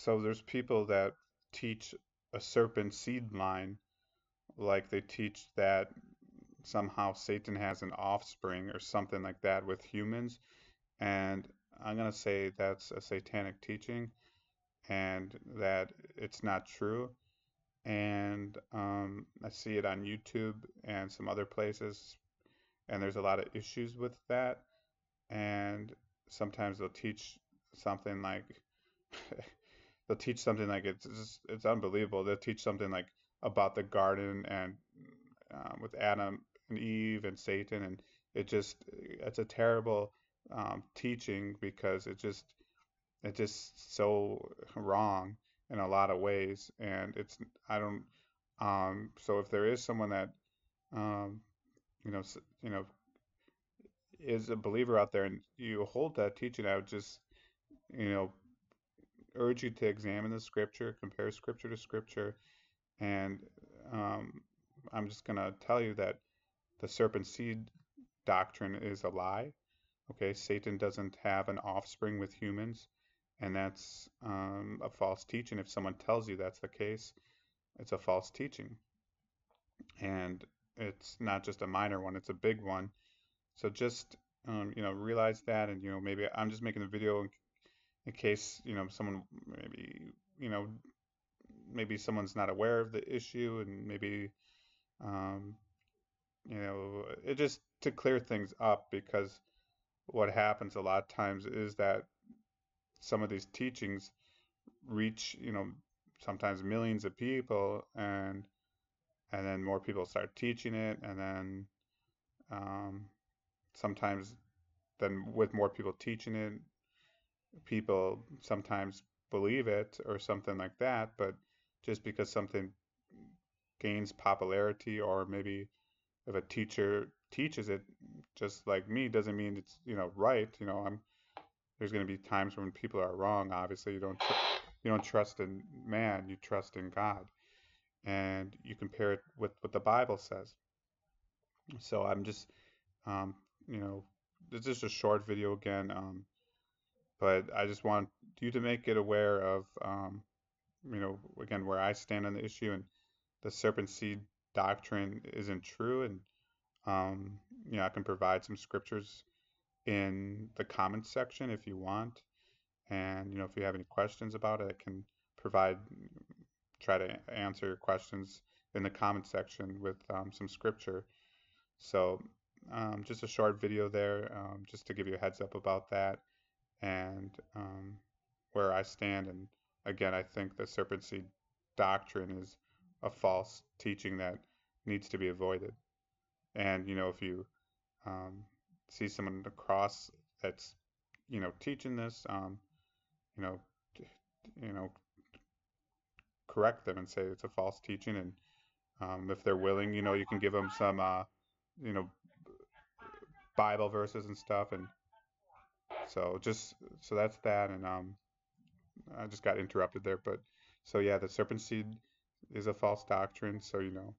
so there's people that teach a serpent seed line, like they teach that somehow Satan has an offspring or something like that with humans, and I'm gonna say that's a satanic teaching, and that it's not true. And um, I see it on YouTube and some other places, and there's a lot of issues with that. And sometimes they'll teach something like they'll teach something like it's just, it's unbelievable. They'll teach something like about the garden and um, with Adam and Eve and Satan, and it just it's a terrible um, teaching because it just it's just so wrong in a lot of ways, and it's I don't um, so if there is someone that um, you know you know is a believer out there and you hold that teaching, I would just you know urge you to examine the scripture, compare scripture to scripture, and um, I'm just going to tell you that the serpent seed doctrine is a lie. Okay, Satan doesn't have an offspring with humans, and that's um, a false teaching. If someone tells you that's the case, it's a false teaching. And it's not just a minor one, it's a big one. So just um, you know realize that, and you know maybe I'm just making the video in, case you know someone maybe you know maybe someone's not aware of the issue, and maybe um, you know it just to clear things up because what happens a lot of times is that some of these teachings reach you know sometimes millions of people and and then more people start teaching it and then um, sometimes then with more people teaching it people sometimes believe it or something like that but just because something gains popularity or maybe if a teacher teaches it just like me doesn't mean it's you know right you know i'm there's going to be times when people are wrong obviously you don't tr- you don't trust in man you trust in god. And you compare it with what the bible says. So i'm just um, you know it's just a short video again um, but i just want you to make it aware of um, you know again where i stand on the issue and the serpent seed doctrine isn't true and um, you know, I can provide some scriptures in the comments section if you want. And, you know, if you have any questions about it, I can provide, try to answer your questions in the comment section with um, some scripture. So, um, just a short video there, um, just to give you a heads up about that and um, where I stand. And again, I think the serpent seed doctrine is a false teaching that needs to be avoided. And you know, if you um, see someone on the cross that's you know teaching this, um, you know, you know, correct them and say it's a false teaching. And um, if they're willing, you know, you can give them some, uh, you know, Bible verses and stuff. And so just so that's that. And um, I just got interrupted there, but so yeah, the serpent seed is a false doctrine. So you know,